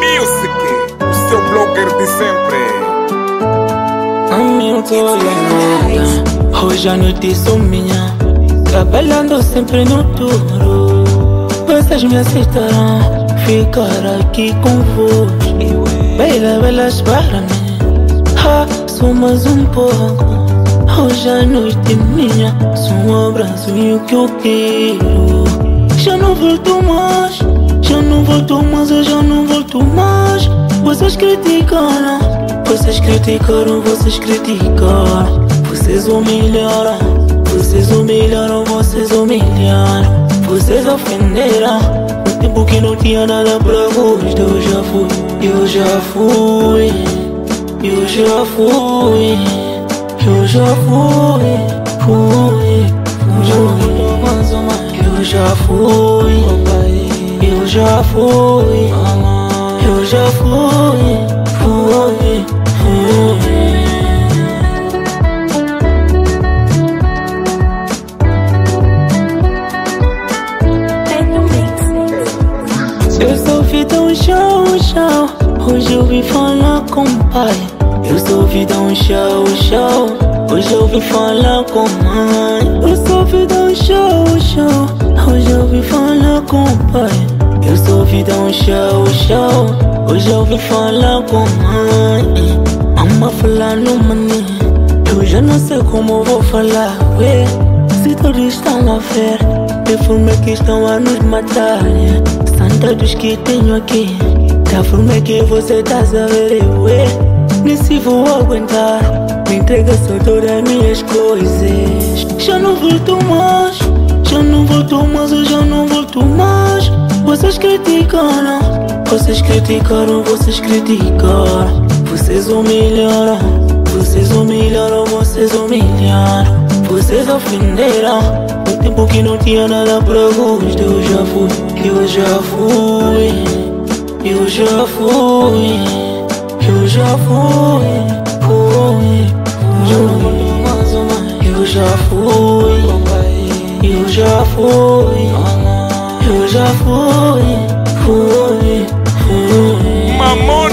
Music, o seu blogger de sempre. Hamilton Leonardo Hoje a noite sou minha. Trabalhando sempre no turno Vocês me aceitarão Ficar aqui convosco. Bela, belas para mim ah, Só mais um pouco. Hoje a noite é minha Só um abraço e o que eu quero. Já não volto mais Já não volto mais, eu já não Vocês criticaram Vocês criticaram, vocês criticaram Vocês humilharam Vocês humilharam, vocês humilharam. Vocês ofenderam. No tempo que não tinha nada pra vos Eu já fui, eu já fui Eu já fui Eu já fui Fui Fui. Mais ou mais Eu já fui Eu já fui. Eu já fui Fui Fui Eu vidão chão, chão Hoje eu vim falar com o pai. Eu sou vidão chão, chão Hoje eu vim falar com mãe. Eu sou vidão chão, chão Hoje eu vim falar com o pai Eu sou vidão chão, chão Hoje eu vim falar com mãe. Ama falar no mané Eu já não sei como vou falar, ué. Se todos estão a ver Perfume que estão a nos matar. Santa dos que tenho aqui Da forma que você tá a ver ué. Nem se vou aguentar Me entrega só todas as minhas coisas. Já não volto mais Vocês criticaram Vocês criticaram, vocês criticaram Vocês humilharam Vocês humilharam, vocês humilharam. Vocês ofenderam. No tempo que não tinha nada pra vos Eu já fui, eu já fui Eu já fui Eu já fui Fui Fui Eu já fui. Eu já fui Eu já fui fouille, fouille, fouille. Maman